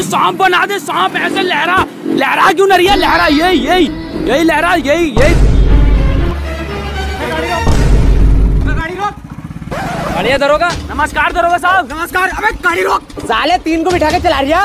दे सांप बना दे सांप ऐसे लहरा लहरा क्यों नहीं है? लहरा यही यही यही लहरा यही यही। बढ़िया दरोगा नमस्कार दरोगा साहब। नमस्कार अबे गाड़ी रोक। साले तीन को बिठा के चला रही है।